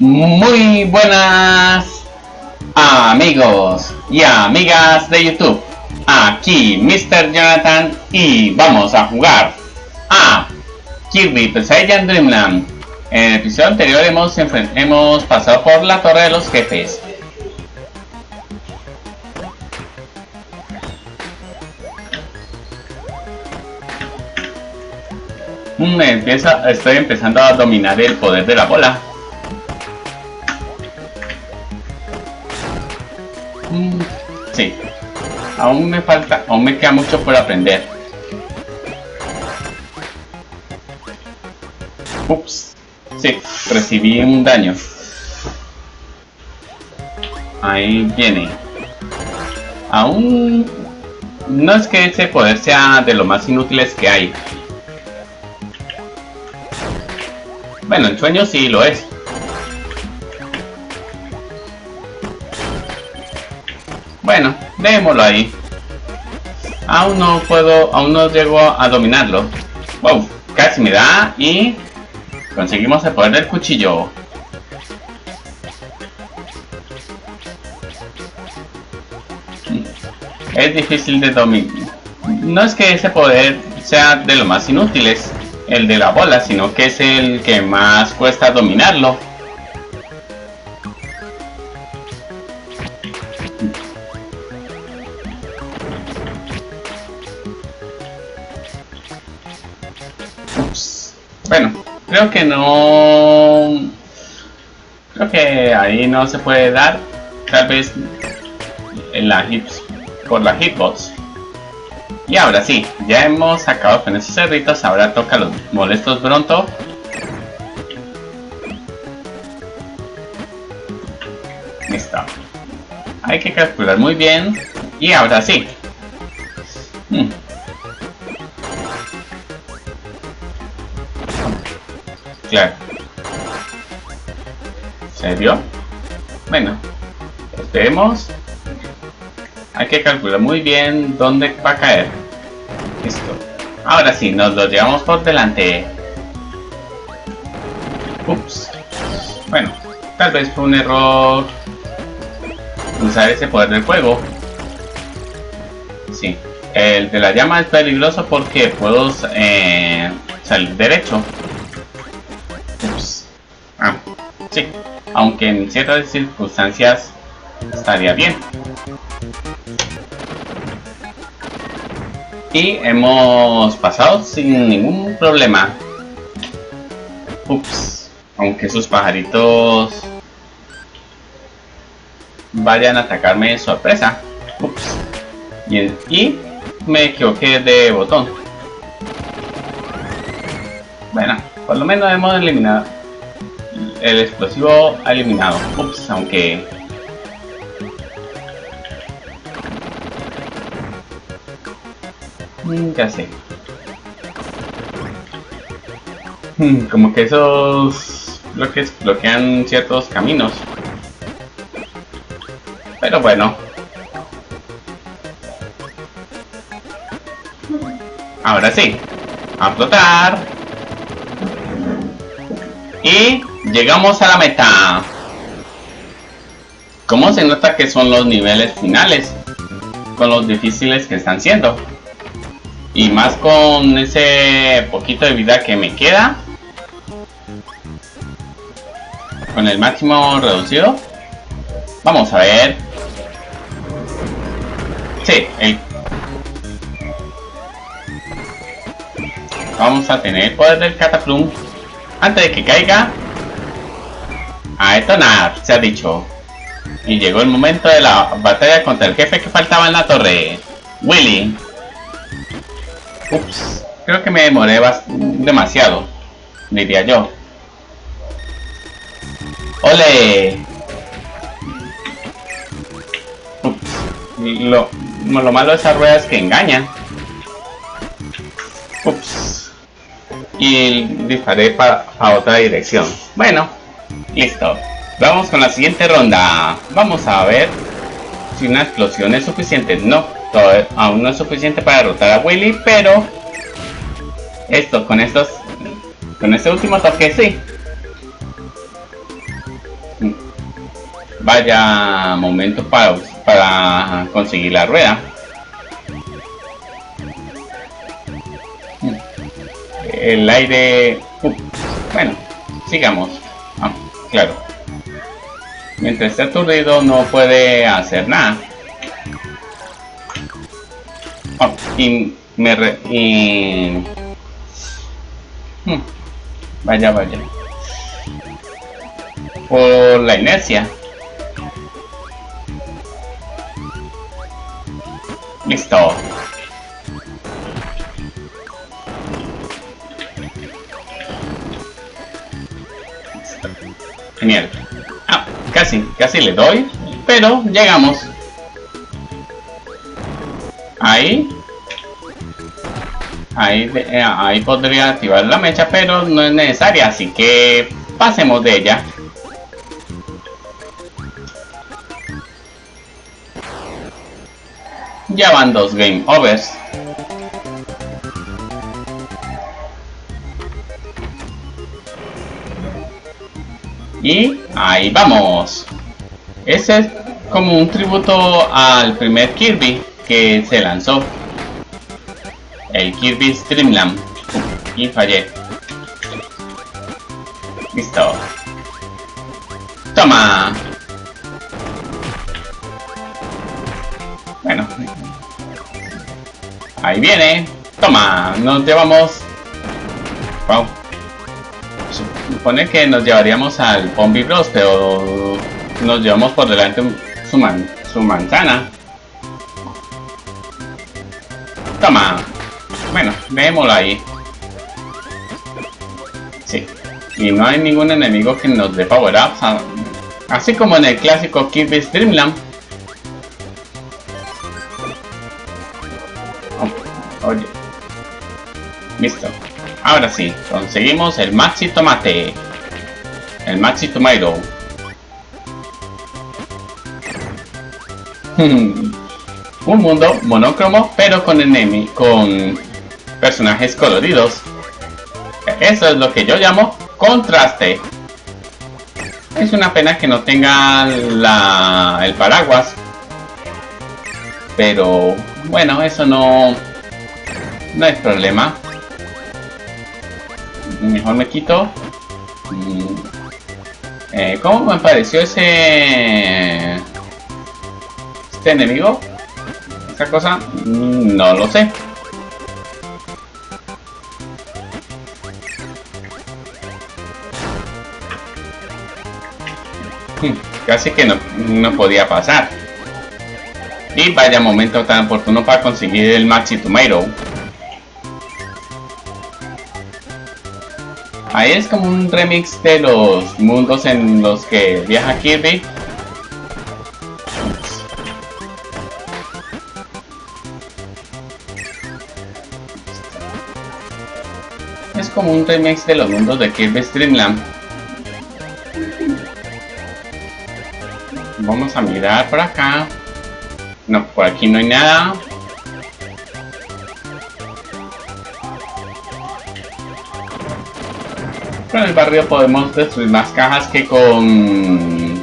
Muy buenas amigos y amigas de YouTube. Aquí Mr. Jonathan y vamos a jugar a Kirby Poseidon Dreamland. En el episodio anterior hemos, hemos pasado por la torre de los jefes. Me mm, empieza, estoy empezando a dominar el poder de la bola. Aún me falta, aún me queda mucho por aprender. Ups. Sí, recibí un daño. Ahí viene. Aún no es que ese poder sea de lo más inútiles que hay. Bueno, en sueño sí lo es. Ahí. Aún no puedo, aún no llego a dominarlo. Wow, casi me da y conseguimos el poder del cuchillo. Es difícil de dominar. No es que ese poder sea de lo más inútiles, el de la bola, sino que es el que más cuesta dominarlo. Creo que no... Creo que ahí no se puede dar. Tal vez en la hits, por la hitbox. Y ahora sí, ya hemos acabado con esos cerritos, ahora toca los molestos Bronto. Listo. Hay que calcular muy bien. Y ahora sí. Hmm. Claro. ¿Serio? Bueno, esperemos hay que calcular muy bien dónde va a caer. Listo. Ahora sí, nos lo llevamos por delante. Ups. Bueno, tal vez fue un error usar ese poder del fuego. Sí. El de la llama es peligroso porque puedo eh, salir derecho. Aunque en ciertas circunstancias estaría bien. Y hemos pasado sin ningún problema. Ups. Aunque esos pajaritos vayan a atacarme de sorpresa. Ups. Y me equivoqué de botón. Bueno, por lo menos hemos eliminado. El explosivo ha eliminado. Ups, aunque ya sé. Hmm, como que esos bloques bloquean ciertos caminos. Pero bueno. Ahora sí. A flotar. Y llegamos a la meta. ¿Cómo se nota que son los niveles finales? Con los difíciles que están siendo. Y más con ese poquito de vida que me queda. Con el máximo reducido. Vamos a ver. Sí, Vamos a tener el poder del cataplum. Antes de que caiga. A detonar, se ha dicho. Y llegó el momento de la batalla contra el jefe que faltaba en la torre. Willy. Ups, creo que me demoré demasiado, diría yo. ¡Ole! Ups, lo, lo malo de esas ruedas es que engañan. Ups. Y disparé para, otra dirección. Bueno, listo. Vamos con la siguiente ronda. Vamos a ver si una explosión es suficiente. No, aún no es suficiente para derrotar a Willy, pero esto, con estos, con este último toque sí. vaya momento para, para conseguir la rueda. El aire... Uh, bueno, sigamos. Claro. Mientras está aturdido no puede hacer nada. Oh, y me re, y... Hmm, vaya, vaya. Por la inercia. Listo. Genial. Ah, casi, casi le doy, pero llegamos. Ahí. Ahí, eh, ahí podría activar la mecha, pero no es necesaria, así que pasemos de ella. Ya van dos game overs. Y ahí vamos. Ese es como un tributo al primer Kirby que se lanzó. El Kirby Streamland. Y fallé. Listo. Toma. Bueno. Ahí viene. Toma. Nos llevamos. Wow. Supone que nos llevaríamos al Pombi Bros, pero nos llevamos por delante su, man, su manzana. Toma. Bueno, dejémoslo ahí. Sí. Y no hay ningún enemigo que nos dé power ups. Así como en el clásico Kirby's Dreamland. Oh, oye. Listo. Ahora sí, conseguimos el Maxi Tomate. El Maxi Tomato. Un mundo monocromo, pero con enemy, con personajes coloridos. Eso es lo que yo llamo contraste. Es una pena que no tenga el paraguas. Pero bueno, eso no, no es problema mejor me quito. Eh, ¿Cómo me pareció ese... Este enemigo? Esa cosa, no lo sé. Hmm, casi que no, no podía pasar. Y vaya momento tan oportuno para conseguir el Maxi Tomato. Ahí es como un remix de los mundos en los que viaja Kirby. Es como un remix de los mundos de Kirby Streamland. Vamos a mirar por acá. No, por aquí no hay nada. Con el barrio podemos destruir más cajas que con...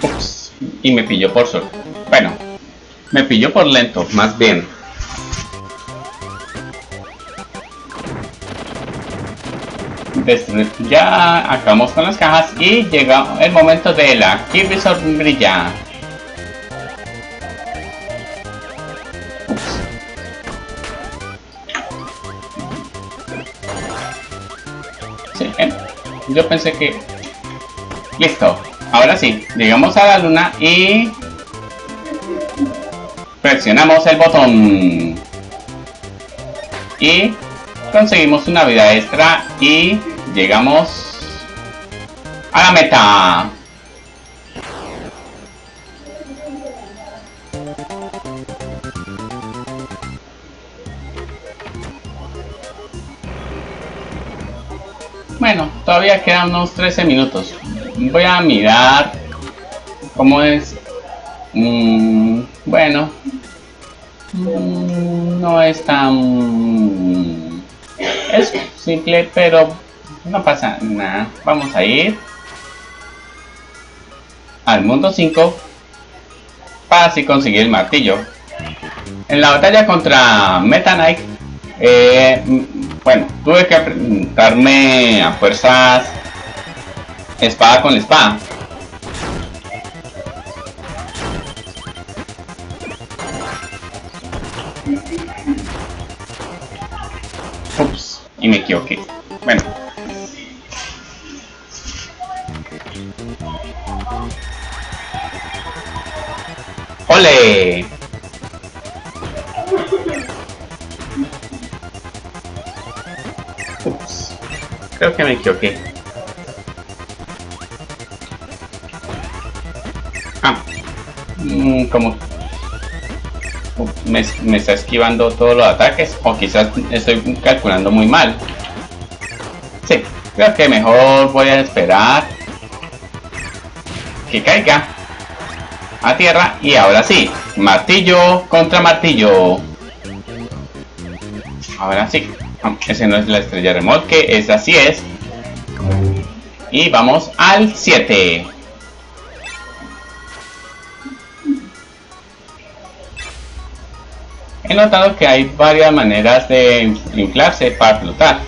Ups, y me pilló por sol. Bueno, me pilló por lento, más bien. Ya acabamos con las cajas y llega el momento de la Kirby. Yo pensé que... Listo. Ahora sí, llegamos a la luna y... Presionamos el botón. Y conseguimos una vida extra y llegamos a la meta. Todavía quedan unos 13 minutos. Voy a mirar cómo es. Mm, bueno, mm, no es tan. Es simple, pero No pasa nada. Vamos a ir al mundo 5 para así conseguir el martillo. En la batalla contra Meta Knight, eh, bueno, tuve que darme a fuerzas espada con espada. Ups, y me equivoqué. Me equivoqué. Ah. Mm, como me, me, está esquivando todos los ataques o quizás estoy calculando muy mal. Sí, creo que mejor voy a esperar que caiga a tierra y ahora sí, martillo contra martillo. Ahora sí, ese no es la estrella remolque, esa sí es. Y vamos al 7. He notado que hay varias maneras de inflarse para flotar.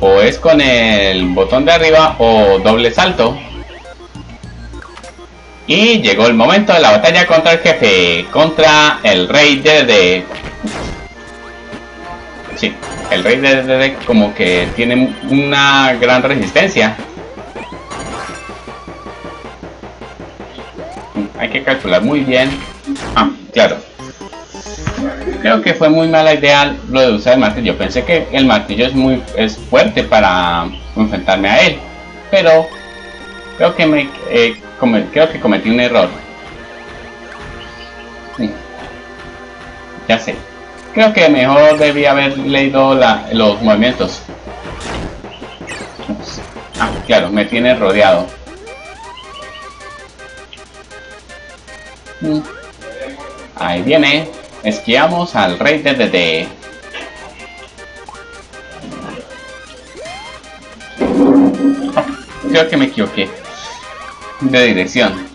O es con el botón de arriba o doble salto. Y llegó el momento de la batalla contra el jefe, contra el rey de Sí, el rey de como que tiene una gran resistencia. Hay que calcular muy bien. Ah, claro, Creo que fue muy mala idea lo de usar el martillo. Pensé que el martillo es muy es fuerte para enfrentarme a él. Pero creo que me eh, creo que cometí un error. Ya sé. Creo que mejor debí haber leído los movimientos. Ah, claro, me tiene rodeado. Mm. Ahí viene. Esquiamos al rey de DD. creo que me equivoqué. De dirección.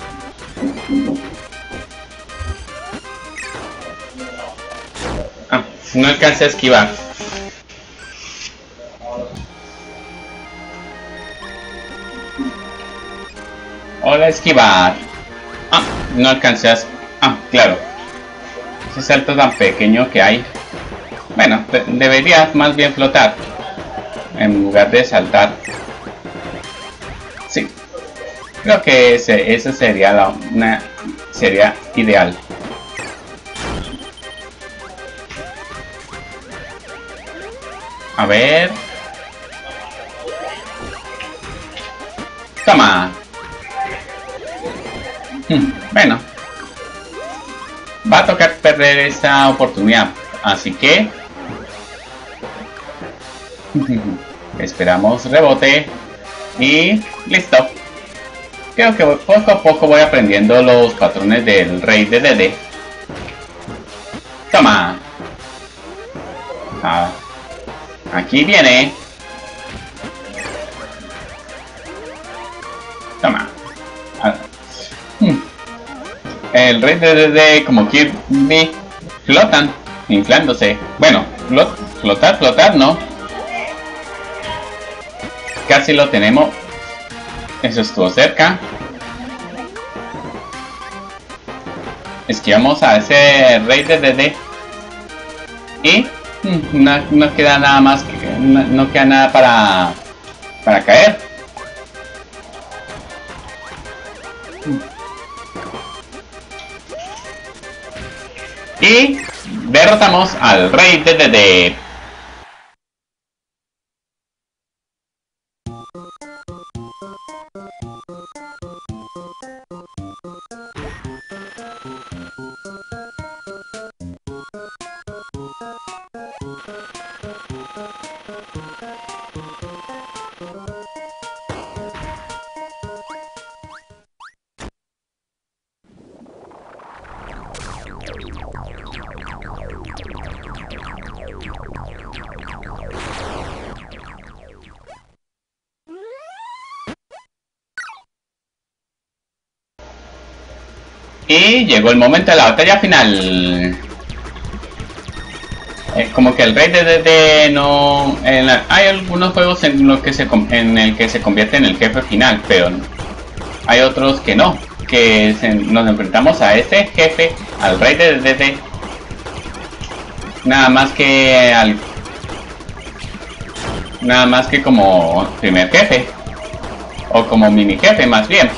No alcancé a esquivar. Hola, esquivar. Ah, no alcancé a... Ah, claro salto tan pequeño que hay. Bueno, debería más bien flotar. En lugar de saltar. Sí. Creo que ese, ese sería la una sería ideal. A ver. Toma. Hmm, bueno, va a tocar perder esta oportunidad. Así que esperamos rebote y listo. Creo que poco a poco voy aprendiendo los patrones del rey de Dede. Toma. Ah, aquí viene. Toma. Ah, hmm el rey de, de, como Kirby flotan, inflándose. Bueno, flotar, flotar, no. Casi lo tenemos. Eso estuvo cerca. Esquivamos a ese rey de DD. Y mm, no, queda nada más que no, queda nada para para caer. Y derrotamos al rey de Y llegó el momento de la batalla final. Eh, como que el rey de DD no... hay algunos juegos en, los que se, en el que se convierte en el jefe final, pero hay otros que no. Que nos enfrentamos a este jefe, al rey de DD, nada más que al... Nada más que como primer jefe. O como mini jefe más bien.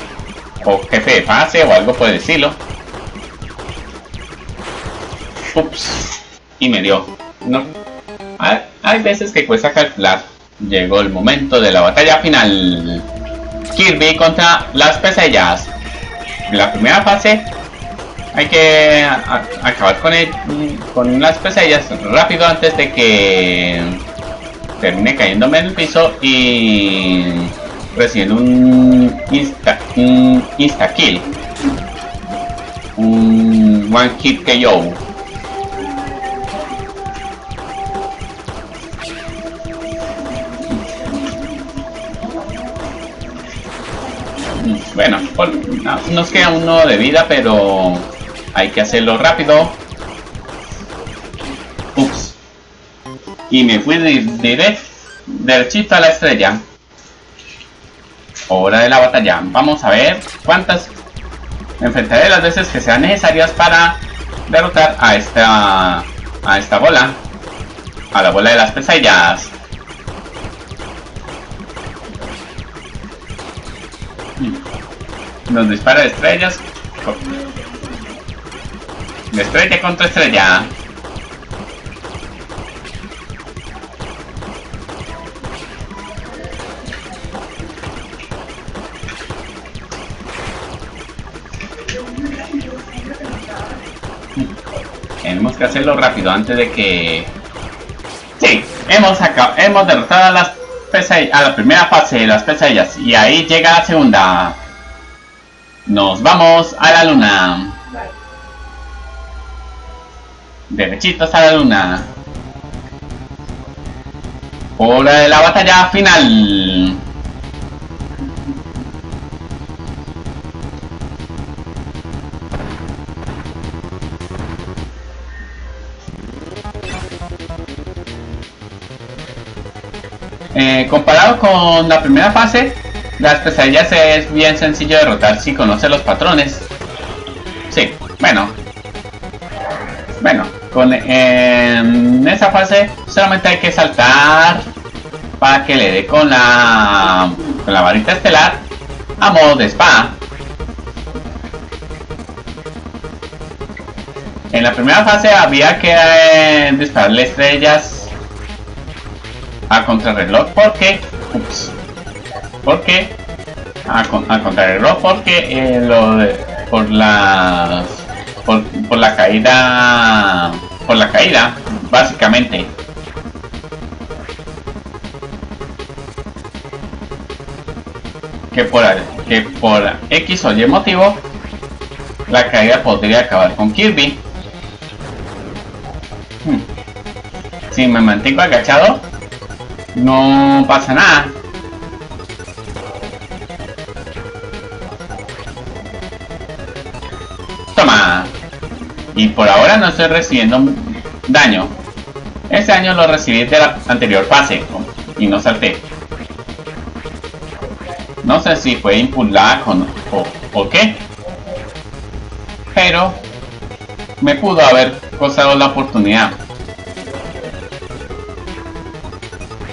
Jefe de fase o algo por decirlo. Ups. Y me dio. No. Hay, veces que cuesta calcular. Llegó el momento de la batalla final. Kirby contra las pesadillas. La primera fase hay que acabar con, el, con las pesadillas rápido antes de que termine cayéndome en el piso y recibiendo un insta, un insta kill. Un one hit KO. Bueno, nos queda uno de vida, pero hay que hacerlo rápido. Ups. Y me fui directo, derechito a la estrella. Hora de la batalla. Vamos a ver cuántas enfrentaré las veces que sean necesarias para derrotar a esta a esta bola. A la bola de las pesadillas. Nos dispara estrellas. De estrella contra estrella. Que hacerlo rápido antes de que... Sí, hemos, hemos derrotado a las a la primera fase de las pesadillas y ahí llega la segunda. Nos vamos a la luna. Derechitos a la luna. Hora de la batalla final. Eh, comparado con la primera fase, las pesadillas es bien sencillo derrotar si conoce los patrones. Sí, bueno. Bueno, con en esa fase solamente hay que saltar para que le dé con la con la varita estelar a modo de espada. En la primera fase había que eh, dispararle estrellas a contrarreloj porque ups, porque a, a contrarreloj porque eh, lo por la por, por, la caída por la caída básicamente que por que por X o Y motivo la caída podría acabar con Kirby hmm. si me mantengo agachado no pasa nada Y por ahora no estoy recibiendo daño. Ese daño lo recibí de la anterior fase y no salté. No sé si fue impulsada con o, qué. Pero me pudo haber costado la oportunidad.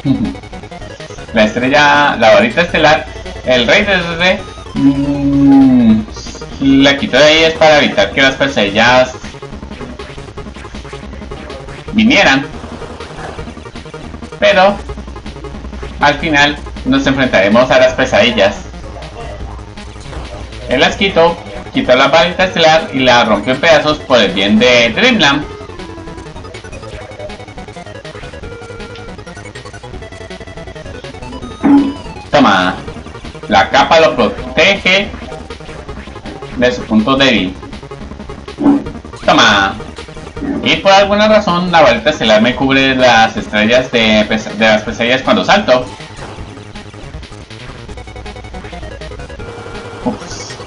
la estrella, la varita estelar, el rey de mmm, la quito de ahí es para evitar que las pesadillas vinieran. Pero al final nos enfrentaremos a las pesadillas. Él las quitó, quitó la varita estelar y la rompió en pedazos por el bien de Dreamland. Lo protege de su punto débil. Toma. Y por alguna razón la varita estelar me cubre las estrellas de, de las pesadillas cuando salto.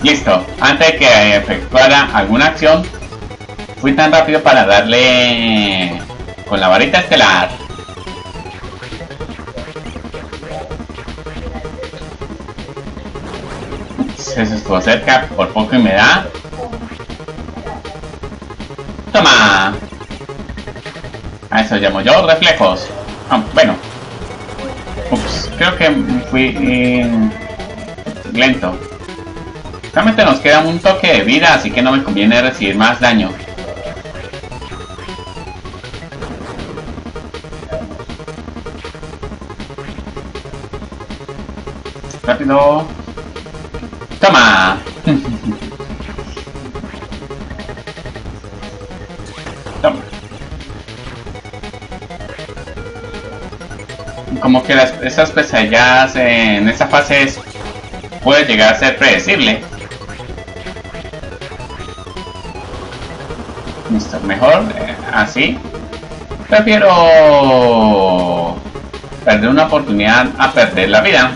Listo. Antes de que efectuara alguna acción, fui tan rápido para darle con la varita estelar. Se estuvo cerca, por poco y me da. ¡Toma! A eso llamo yo reflejos. Ah, bueno. Ups, creo que fui lento. Realmente nos queda un toque de vida, así que no me conviene recibir más daño. Rápido. ¡Toma! Toma. Como que esas pesadillas en esta fase es, puede llegar a ser predecible. Listo, mejor eh, así. Prefiero perder una oportunidad a perder la vida.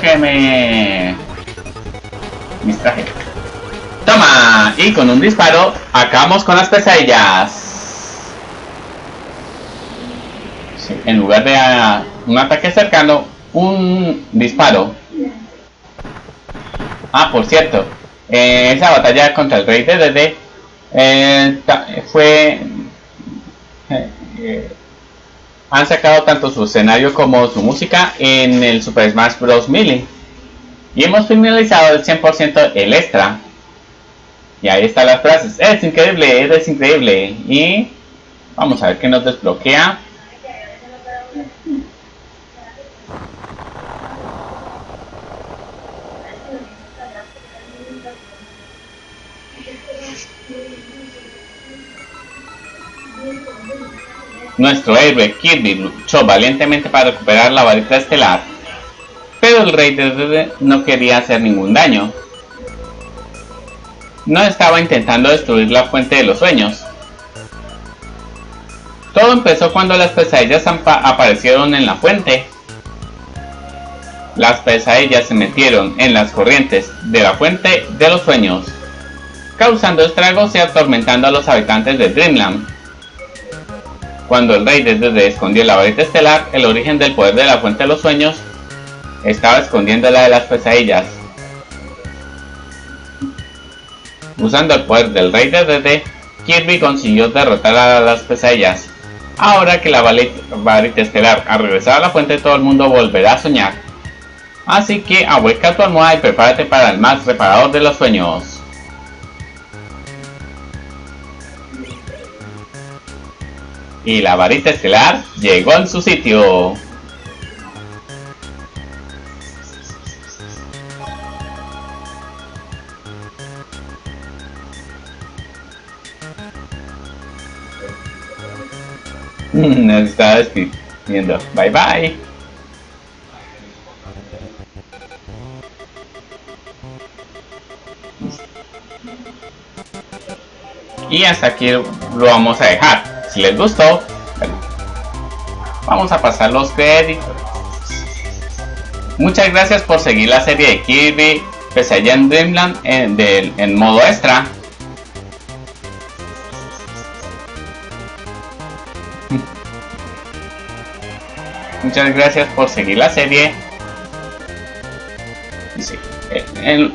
Que me... distraje. ¡Toma! Y con un disparo acabamos con las pesadillas. en lugar de un ataque cercano, un disparo. Ah, por cierto, eh, esa batalla contra el rey de DD eh, fue... Eh, han sacado tanto su escenario como su música en el Super Smash Bros. Melee. Y hemos finalizado el 100% el extra. Y ahí están las frases. Es increíble, es increíble. Y vamos a ver qué nos desbloquea. Nuestro héroe Kirby luchó valientemente para recuperar la varita estelar, pero el rey de no quería hacer ningún daño. No estaba intentando destruir la fuente de los sueños. Todo empezó cuando las pesadillas aparecieron en la fuente. Las pesadillas se metieron en las corrientes de la fuente de los sueños, causando estragos y atormentando a los habitantes de Dreamland. Cuando el rey desde escondió la varita estelar, el origen del poder de la fuente de los sueños estaba escondiendo la de las pesadillas. Usando el poder del rey de Kirby consiguió derrotar a las pesadillas. Ahora que la varita estelar ha regresado a la fuente, todo el mundo volverá a soñar. Así que ahueca tu almohada y prepárate para el más reparador de los sueños. Y la varita estelar llegó en su sitio. Nos está despidiendo. Bye bye. Y hasta aquí lo vamos a dejar. Si les gustó, vamos a pasar los créditos. Muchas gracias por seguir la serie de Kirby Pesadilla en Dreamland en, en modo extra. Muchas gracias por seguir la serie. En,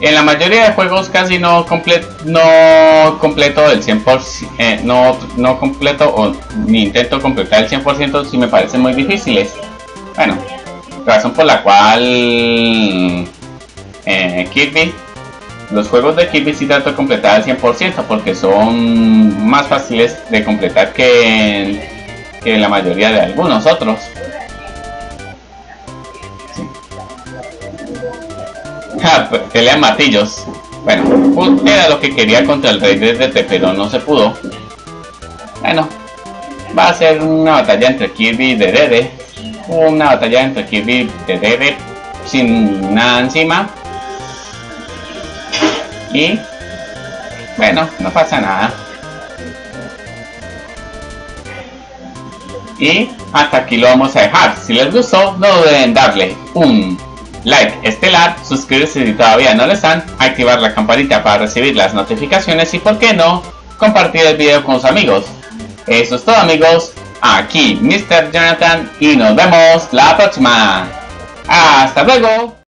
la mayoría de juegos casi no, completo no completo el 100%, eh, no, no completo ni intento completar el 100% si me parecen muy difíciles. Bueno, razón por la cual eh, Kirby, los juegos de Kirby sí trato de completar al 100% porque son más fáciles de completar que, que la mayoría de algunos otros. Cap pelea Matillos. Bueno, pues, era lo que quería contra el rey desde DT, pero no se pudo. Bueno, va a ser una batalla entre Kirby y Dedede. Una batalla entre Kirby y Dedede sin nada encima. Y bueno, no pasa nada. Y hasta aquí lo vamos a dejar. Si les gustó, no deben darle un like estelar, suscribirse si todavía no lo están, activar la campanita para recibir las notificaciones y, por qué no, compartir el video con sus amigos. Eso es todo amigos, aquí Mr. Jonathan y nos vemos la próxima. ¡Hasta luego!